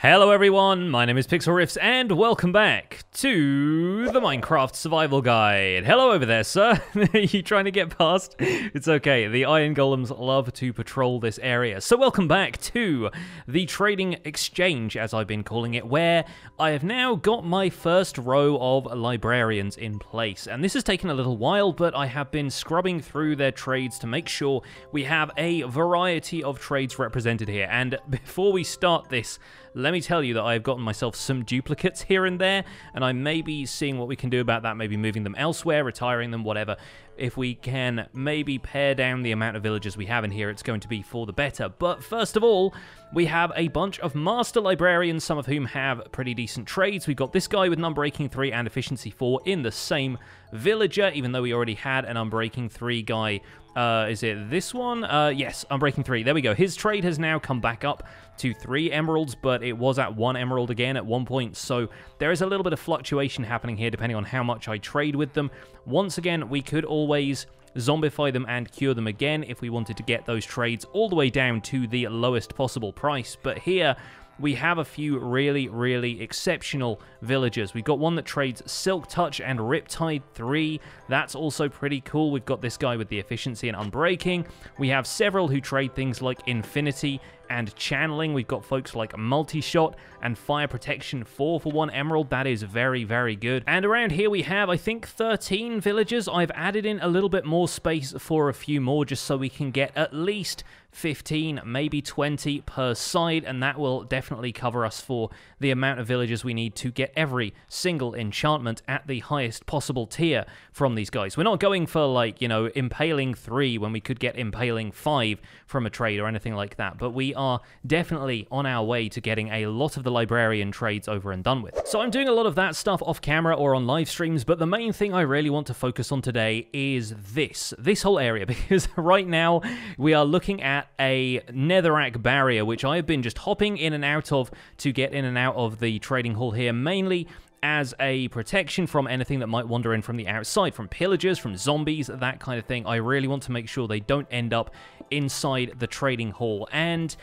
Hello everyone, my name is Pixlriffs and welcome back to the Minecraft Survival Guide. Hello over there, sir. Are you trying to get past? It's okay, the Iron Golems love to patrol this area. So welcome back to the Trading Exchange, as I've been calling it, where I have now got my first row of librarians in place. And this has taken a little while, but I have been scrubbing through their trades to make sure we have a variety of trades represented here. And before we start this, let me tell you that I've gotten myself some duplicates here and there, and I may be seeing what we can do about that, maybe moving them elsewhere, retiring them, whatever. If we can maybe pare down the amount of villagers we have in here, it's going to be for the better. But first of all, we have a bunch of master librarians, some of whom have pretty decent trades. We've got this guy with Unbreaking 3 and Efficiency 4 in the same villager, even though we already had an Unbreaking 3 guy uh, is it this one? Uh, yes, Unbreaking 3. There we go. His trade has now come back up to 3 emeralds, but it was at 1 emerald again at one point, so there is a little bit of fluctuation happening here depending on how much I trade with them. Once again, we could always zombify them and cure them again if we wanted to get those trades all the way down to the lowest possible price, but here we have a few really, really exceptional villagers. We've got one that trades Silk Touch and Riptide 3. That's also pretty cool. We've got this guy with the efficiency and unbreaking. We have several who trade things like Infinity and channeling. We've got folks like multi-shot and fire protection 4 for 1 emerald. That is very, very good. And around here we have, I think, 13 villagers. I've added in a little bit more space for a few more just so we can get at least 15, maybe 20 per side, and that will definitely cover us for the amount of villagers we need to get every single enchantment at the highest possible tier from these guys. We're not going for, like, you know, impaling 3 when we could get impaling 5 from a trade or anything like that, but we are definitely on our way to getting a lot of the librarian trades over and done with. So I'm doing a lot of that stuff off camera or on live streams, but the main thing I really want to focus on today is this, this whole area, because right now we are looking at a netherrack barrier, which I have been just hopping in and out of to get in and out of the trading hall here, mainly as a protection from anything that might wander in from the outside, from pillagers, from zombies, that kind of thing. I really want to make sure they don't end up inside the trading hall. And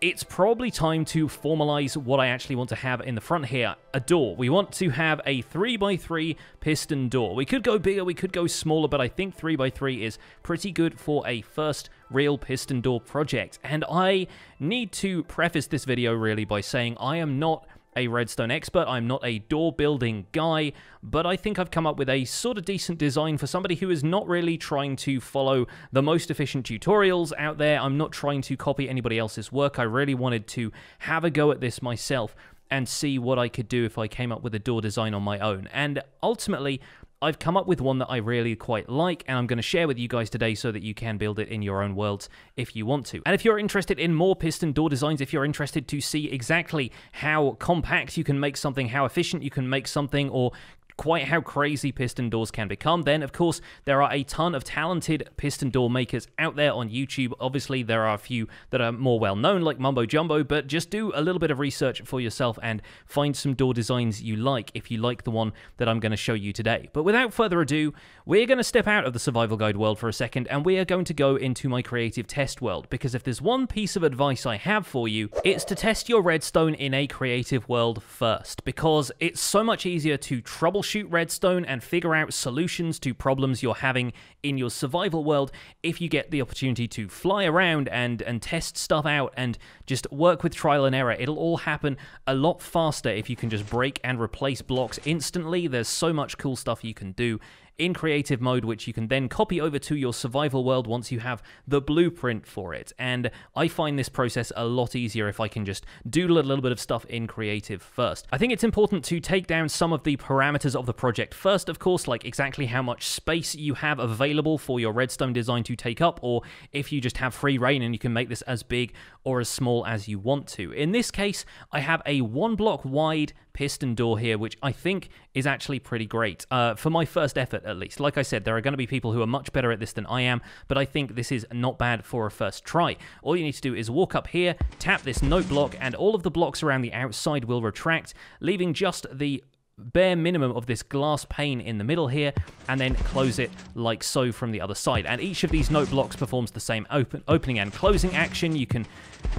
it's probably time to formalize what I actually want to have in the front here, a door. We want to have a 3x3 piston door. We could go bigger, we could go smaller, but I think 3x3 is pretty good for a first real piston door project. And I need to preface this video really by saying I am not a redstone expert. I'm not a door building guy, but I think I've come up with a sort of decent design for somebody who is not really trying to follow the most efficient tutorials out there. I'm not trying to copy anybody else's work. I really wanted to have a go at this myself and see what I could do if I came up with a door design on my own. And ultimately, I've come up with one that I really quite like, and I'm going to share with you guys today so that you can build it in your own worlds if you want to. And if you're interested in more piston door designs, if you're interested to see exactly how compact you can make something, how efficient you can make something, or quite how crazy piston doors can become, then of course there are a ton of talented piston door makers out there on YouTube. Obviously, there are a few that are more well known, like Mumbo Jumbo, but just do a little bit of research for yourself and find some door designs you like if you like the one that I'm going to show you today. But without further ado, we're going to step out of the survival guide world for a second and we are going to go into my creative test world because if there's one piece of advice I have for you, it's to test your redstone in a creative world first because it's so much easier to troubleshoot troubleshoot redstone and figure out solutions to problems you're having in your survival world if you get the opportunity to fly around and, and test stuff out and just work with trial and error. It'll all happen a lot faster if you can just break and replace blocks instantly. There's so much cool stuff you can do in creative mode, which you can then copy over to your survival world once you have the blueprint for it. And I find this process a lot easier if I can just doodle a little bit of stuff in creative first. I think it's important to take down some of the parameters of the project first, of course, like exactly how much space you have available for your redstone design to take up, or if you just have free reign and you can make this as big or as small as you want to. In this case, I have a one block wide piston door here, which I think is actually pretty great, uh, for my first effort at least. Like I said, there are going to be people who are much better at this than I am, but I think this is not bad for a first try. All you need to do is walk up here, tap this note block, and all of the blocks around the outside will retract, leaving just the bare minimum of this glass pane in the middle here, and then close it like so from the other side. And each of these note blocks performs the same open, opening and closing action. You can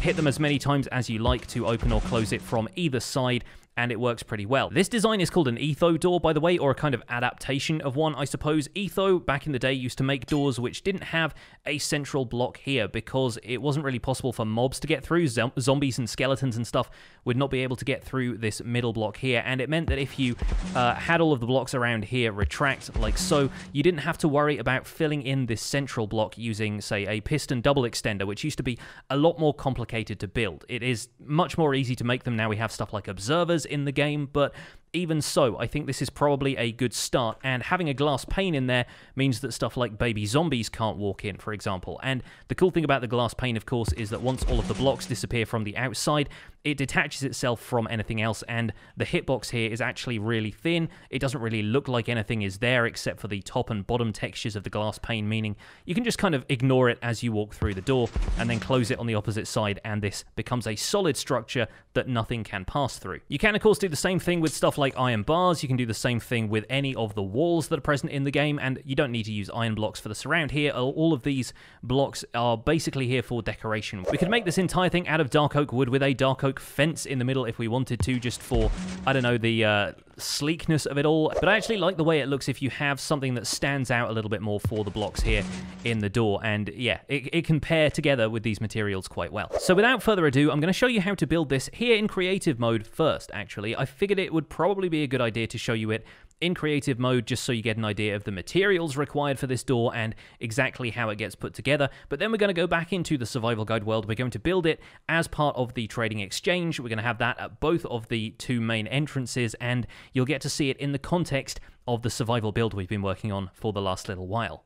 hit them as many times as you like to open or close it from either side and it works pretty well. This design is called an Etho door, by the way, or a kind of adaptation of one, I suppose. Etho, back in the day, used to make doors which didn't have a central block here because it wasn't really possible for mobs to get through. zombies and skeletons and stuff would not be able to get through this middle block here, and it meant that if you uh, had all of the blocks around here retract like so, you didn't have to worry about filling in this central block using, say, a piston double extender, which used to be a lot more complicated to build. It is much more easy to make them now. We have stuff like observers in the game, but even so, I think this is probably a good start, and having a glass pane in there means that stuff like baby zombies can't walk in, for example. And the cool thing about the glass pane, of course, is that once all of the blocks disappear from the outside, it detaches itself from anything else, and the hitbox here is actually really thin. It doesn't really look like anything is there except for the top and bottom textures of the glass pane, meaning you can just kind of ignore it as you walk through the door, and then close it on the opposite side, and this becomes a solid structure that nothing can pass through. You can, of course, do the same thing with stuff like iron bars. You can do the same thing with any of the walls that are present in the game, and you don't need to use iron blocks for the surround here. All of these blocks are basically here for decoration. We could make this entire thing out of dark oak wood with a dark oak fence in the middle if we wanted to, just for, I don't know, the uh, sleekness of it all. But I actually like the way it looks if you have something that stands out a little bit more for the blocks here in the door. And yeah, it, it can pair together with these materials quite well. So without further ado, I'm going to show you how to build this here in creative mode first, actually. I figured it would probably be a good idea to show you it in creative mode just so you get an idea of the materials required for this door and exactly how it gets put together. But then we're going to go back into the survival guide world. We're going to build it as part of the trading exchange. We're going to have that at both of the two main entrances and you'll get to see it in the context of the survival build we've been working on for the last little while.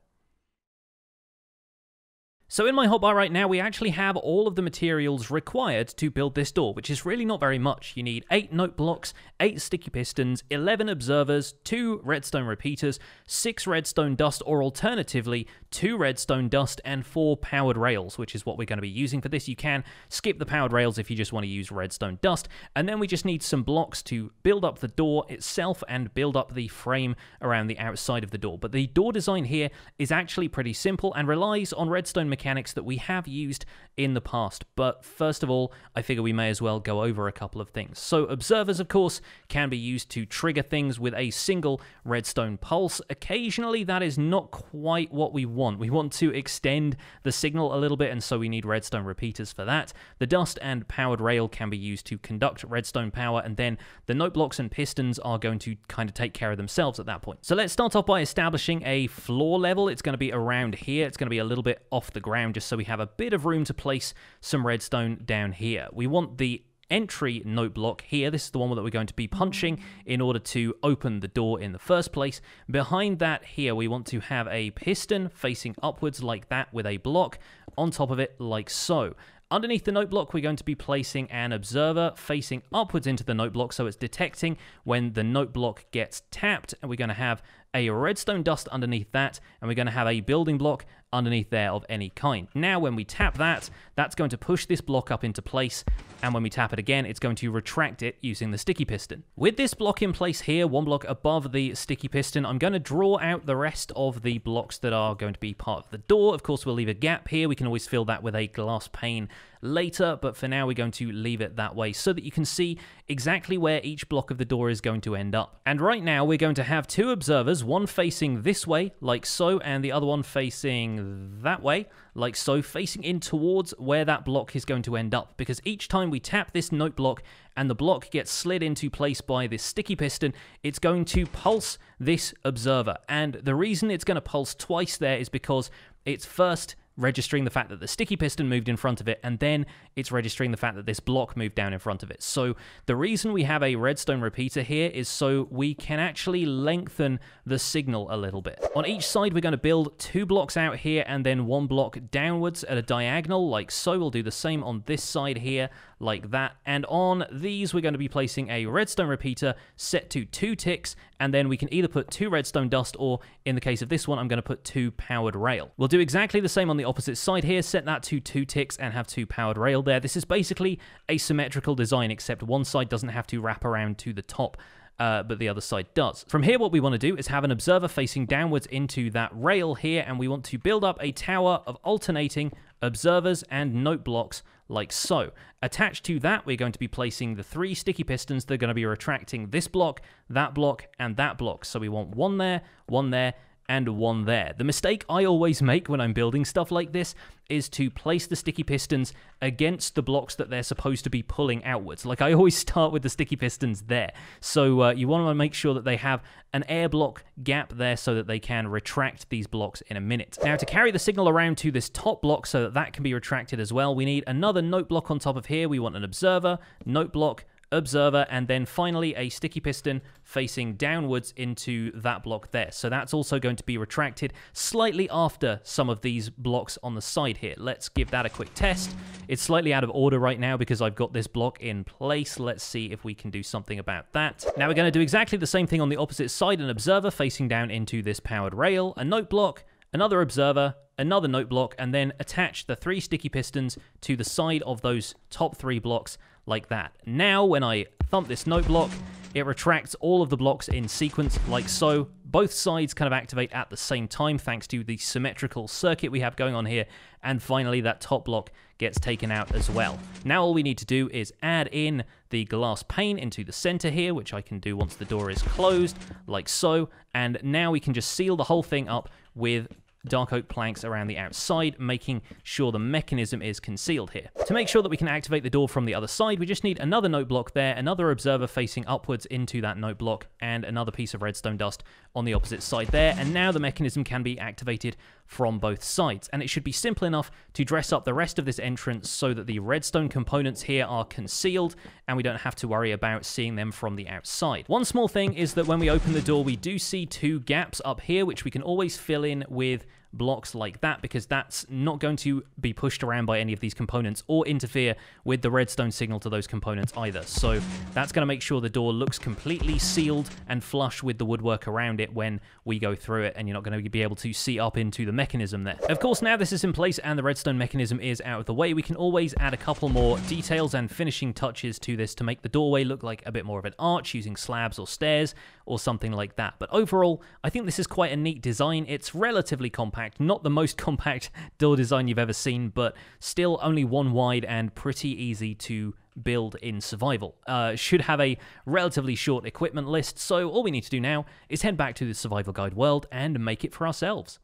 So in my hotbar right now, we actually have all of the materials required to build this door, which is really not very much. You need 8 note blocks, 8 sticky pistons, 11 observers, 2 redstone repeaters, 6 redstone dust, or alternatively, 2 redstone dust, and 4 powered rails, which is what we're going to be using for this. You can skip the powered rails if you just want to use redstone dust, and then we just need some blocks to build up the door itself and build up the frame around the outside of the door. But the door design here is actually pretty simple and relies on redstone mechanics that we have used in the past. But first of all, I figure we may as well go over a couple of things. So observers, of course, can be used to trigger things with a single redstone pulse. Occasionally, that is not quite what we want. We want to extend the signal a little bit, and so we need redstone repeaters for that. The dust and powered rail can be used to conduct redstone power, and then the note blocks and pistons are going to kind of take care of themselves at that point. So let's start off by establishing a floor level. It's going to be around here. It's going to be a little bit off the ground just so we have a bit of room to place some redstone down here. We want the entry note block here. This is the one that we're going to be punching in order to open the door in the first place. Behind that here, we want to have a piston facing upwards like that with a block on top of it like so. Underneath the note block, we're going to be placing an observer facing upwards into the note block, so it's detecting when the note block gets tapped, and we're going to have a redstone dust underneath that, and we're going to have a building block underneath there of any kind. Now, when we tap that, that's going to push this block up into place, and when we tap it again, it's going to retract it using the sticky piston. With this block in place here, one block above the sticky piston, I'm going to draw out the rest of the blocks that are going to be part of the door. Of course, we'll leave a gap here. We can always fill that with a glass pane later, but for now we're going to leave it that way so that you can see exactly where each block of the door is going to end up. And right now we're going to have two observers, one facing this way, like so, and the other one facing that way, like so, facing in towards where that block is going to end up. Because each time we tap this note block and the block gets slid into place by this sticky piston, it's going to pulse this observer. And the reason it's going to pulse twice there is because it's first registering the fact that the sticky piston moved in front of it, and then it's registering the fact that this block moved down in front of it. So the reason we have a redstone repeater here is so we can actually lengthen the signal a little bit. On each side, we're going to build two blocks out here and then one block downwards at a diagonal like so. We'll do the same on this side here like that. And on these, we're going to be placing a redstone repeater set to two ticks, and then we can either put two redstone dust, or in the case of this one, I'm going to put two powered rail. We'll do exactly the same on the opposite side here, set that to two ticks and have two powered rail there. This is basically a symmetrical design, except one side doesn't have to wrap around to the top uh, but the other side does. From here, what we want to do is have an observer facing downwards into that rail here, and we want to build up a tower of alternating observers and note blocks like so. Attached to that, we're going to be placing the three sticky pistons that are going to be retracting this block, that block, and that block. So we want one there, one there, and one there. The mistake I always make when I'm building stuff like this is to place the sticky pistons against the blocks that they're supposed to be pulling outwards. Like I always start with the sticky pistons there. So uh, you want to make sure that they have an air block gap there so that they can retract these blocks in a minute. Now to carry the signal around to this top block so that that can be retracted as well, we need another note block on top of here. We want an observer, note block, observer, and then finally a sticky piston facing downwards into that block there. So that's also going to be retracted slightly after some of these blocks on the side here. Let's give that a quick test. It's slightly out of order right now because I've got this block in place. Let's see if we can do something about that. Now we're going to do exactly the same thing on the opposite side, an observer facing down into this powered rail, a note block, another observer, another note block, and then attach the three sticky pistons to the side of those top three blocks like that. Now, when I thump this note block, it retracts all of the blocks in sequence like so. Both sides kind of activate at the same time thanks to the symmetrical circuit we have going on here. And finally, that top block gets taken out as well. Now all we need to do is add in the glass pane into the center here, which I can do once the door is closed, like so. And now we can just seal the whole thing up with dark oak planks around the outside, making sure the mechanism is concealed here. To make sure that we can activate the door from the other side, we just need another note block there, another observer facing upwards into that note block, and another piece of redstone dust on the opposite side there, and now the mechanism can be activated from both sides. And it should be simple enough to dress up the rest of this entrance so that the redstone components here are concealed and we don't have to worry about seeing them from the outside. One small thing is that when we open the door, we do see two gaps up here, which we can always fill in with blocks like that because that's not going to be pushed around by any of these components or interfere with the redstone signal to those components either. So that's going to make sure the door looks completely sealed and flush with the woodwork around it when we go through it and you're not going to be able to see up into the mechanism there. Of course, now this is in place and the redstone mechanism is out of the way, we can always add a couple more details and finishing touches to this to make the doorway look like a bit more of an arch using slabs or stairs or something like that. But overall, I think this is quite a neat design. It's relatively compact, not the most compact door design you've ever seen, but still only one wide and pretty easy to build in survival. Uh, should have a relatively short equipment list, so all we need to do now is head back to the survival guide world and make it for ourselves.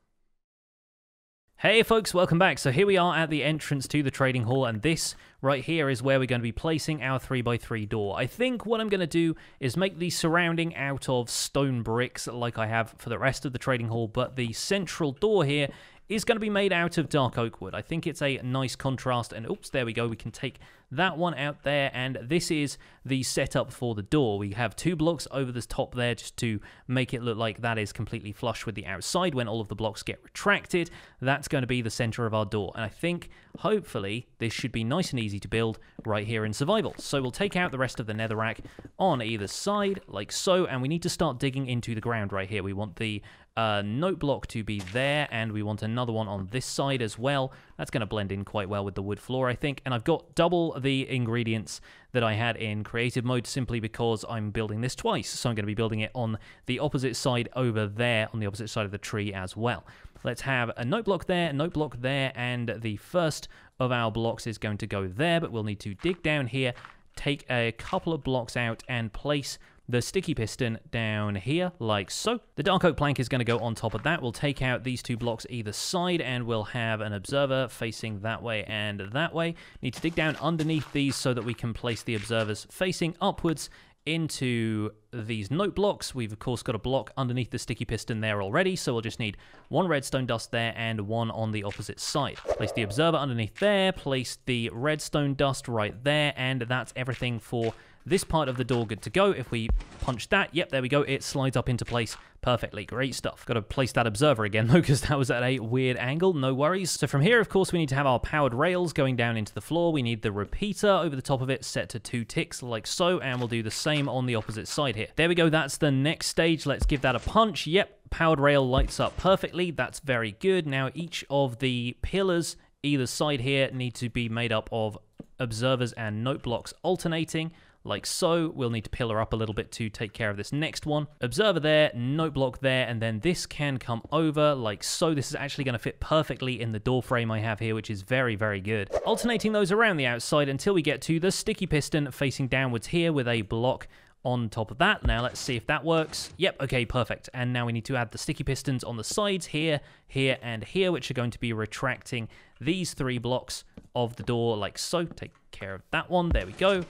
Hey folks, welcome back. So here we are at the entrance to the trading hall, and this right here is where we're going to be placing our 3x3 door. I think what I'm going to do is make the surrounding out of stone bricks like I have for the rest of the trading hall, but the central door here is going to be made out of dark oak wood. I think it's a nice contrast, and oops, there we go. We can take that one out there, and this is the setup for the door. We have two blocks over the top there just to make it look like that is completely flush with the outside when all of the blocks get retracted. That's going to be the center of our door, and I think, hopefully, this should be nice and easy to build right here in survival. So we'll take out the rest of the netherrack on either side, like so, and we need to start digging into the ground right here. We want the uh, note block to be there, and we want another one on this side as well. That's going to blend in quite well with the wood floor, I think. And I've got double the ingredients that I had in creative mode simply because I'm building this twice. So I'm going to be building it on the opposite side over there, on the opposite side of the tree as well. Let's have a note block there, a note block there, and the first of our blocks is going to go there, but we'll need to dig down here, take a couple of blocks out, and place the sticky piston down here, like so. The dark oak plank is going to go on top of that. We'll take out these two blocks either side, and we'll have an observer facing that way and that way. Need to dig down underneath these so that we can place the observers facing upwards into these note blocks. We've of course got a block underneath the sticky piston there already, so we'll just need one redstone dust there and one on the opposite side. Place the observer underneath there, place the redstone dust right there, and that's everything for this part of the door good to go. If we punch that, yep, there we go. It slides up into place perfectly. Great stuff. Got to place that observer again, though, because that was at a weird angle. No worries. So from here, of course, we need to have our powered rails going down into the floor. We need the repeater over the top of it set to two ticks, like so, and we'll do the same on the opposite side here. There we go. That's the next stage. Let's give that a punch. Yep, powered rail lights up perfectly. That's very good. Now, each of the pillars either side here need to be made up of observers and note blocks alternating like so. We'll need to pillar up a little bit to take care of this next one. Observer there, note block there, and then this can come over like so. This is actually going to fit perfectly in the door frame I have here, which is very, very good. Alternating those around the outside until we get to the sticky piston facing downwards here with a block on top of that. Now let's see if that works. Yep, okay, perfect. And now we need to add the sticky pistons on the sides here, here, and here, which are going to be retracting these three blocks of the door like so. Take care of that one. There we go.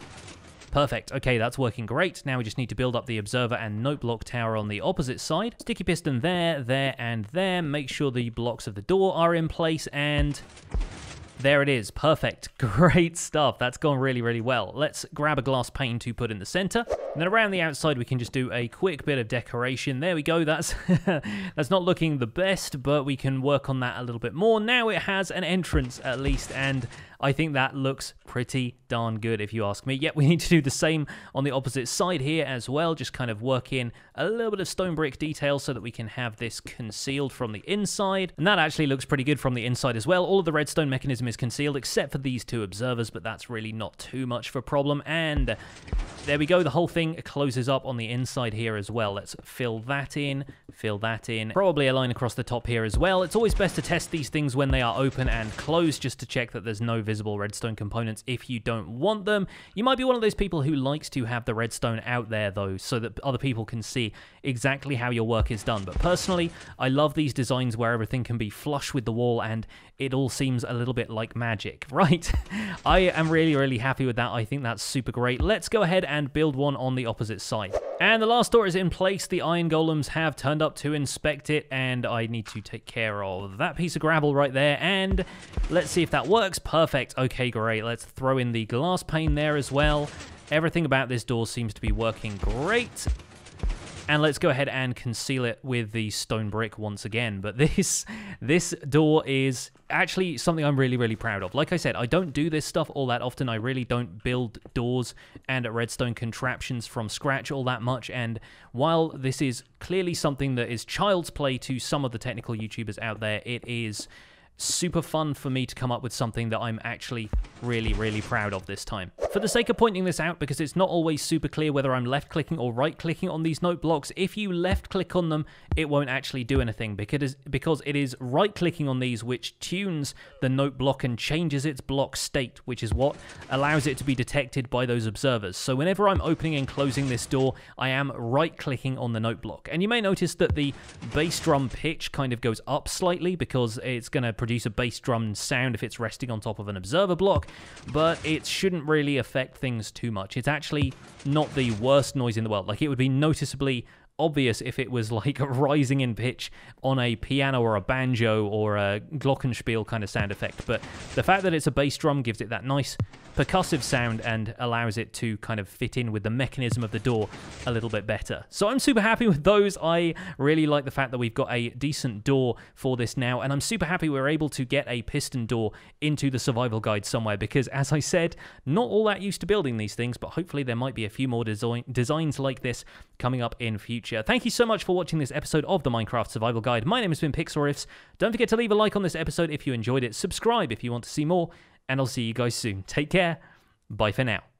Perfect. Okay, that's working great. Now we just need to build up the observer and note block tower on the opposite side. Sticky piston there, there, and there. Make sure the blocks of the door are in place and there it is. Perfect. Great stuff. That's gone really, really well. Let's grab a glass pane to put in the center. And then around the outside, we can just do a quick bit of decoration. There we go. That's that's not looking the best, but we can work on that a little bit more. Now it has an entrance at least, and I think that looks pretty darn good if you ask me. Yet we need to do the same on the opposite side here as well, just kind of work in a little bit of stone brick detail so that we can have this concealed from the inside. And that actually looks pretty good from the inside as well. All of the redstone mechanism is concealed except for these two observers, but that's really not too much of a problem. And there we go, the whole thing closes up on the inside here as well. Let's fill that in, fill that in. Probably a line across the top here as well. It's always best to test these things when they are open and closed just to check that there's no visible redstone components if you don't want them. You might be one of those people who likes to have the redstone out there though, so that other people can see exactly how your work is done. But personally, I love these designs where everything can be flush with the wall and it all seems a little bit like magic, right? I am really, really happy with that. I think that's super great. Let's go ahead and build one on the opposite side. And the last door is in place. The iron golems have turned up to inspect it, and I need to take care of that piece of gravel right there. And let's see if that works. Perfect. Okay, great. Let's throw in the glass pane there as well. Everything about this door seems to be working great. And let's go ahead and conceal it with the stone brick once again. But this this door is actually something I'm really, really proud of. Like I said, I don't do this stuff all that often. I really don't build doors and redstone contraptions from scratch all that much. And while this is clearly something that is child's play to some of the technical YouTubers out there, it is super fun for me to come up with something that I'm actually really, really proud of this time. For the sake of pointing this out, because it's not always super clear whether I'm left clicking or right clicking on these note blocks, if you left click on them, it won't actually do anything because, because it is right clicking on these which tunes the note block and changes its block state, which is what allows it to be detected by those observers. So whenever I'm opening and closing this door, I am right clicking on the note block. And you may notice that the bass drum pitch kind of goes up slightly because it's going to produce a bass drum sound if it's resting on top of an observer block, but it shouldn't really affect things too much. It's actually not the worst noise in the world. Like, it would be noticeably obvious if it was like rising in pitch on a piano or a banjo or a glockenspiel kind of sound effect. But the fact that it's a bass drum gives it that nice percussive sound and allows it to kind of fit in with the mechanism of the door a little bit better. So I'm super happy with those. I really like the fact that we've got a decent door for this now, and I'm super happy we're able to get a piston door into the survival guide somewhere because, as I said, not all that used to building these things, but hopefully there might be a few more design designs like this coming up in future. Thank you so much for watching this episode of the Minecraft Survival Guide. My name has been Pixlriffs. Don't forget to leave a like on this episode if you enjoyed it, subscribe if you want to see more, and I'll see you guys soon. Take care. Bye for now.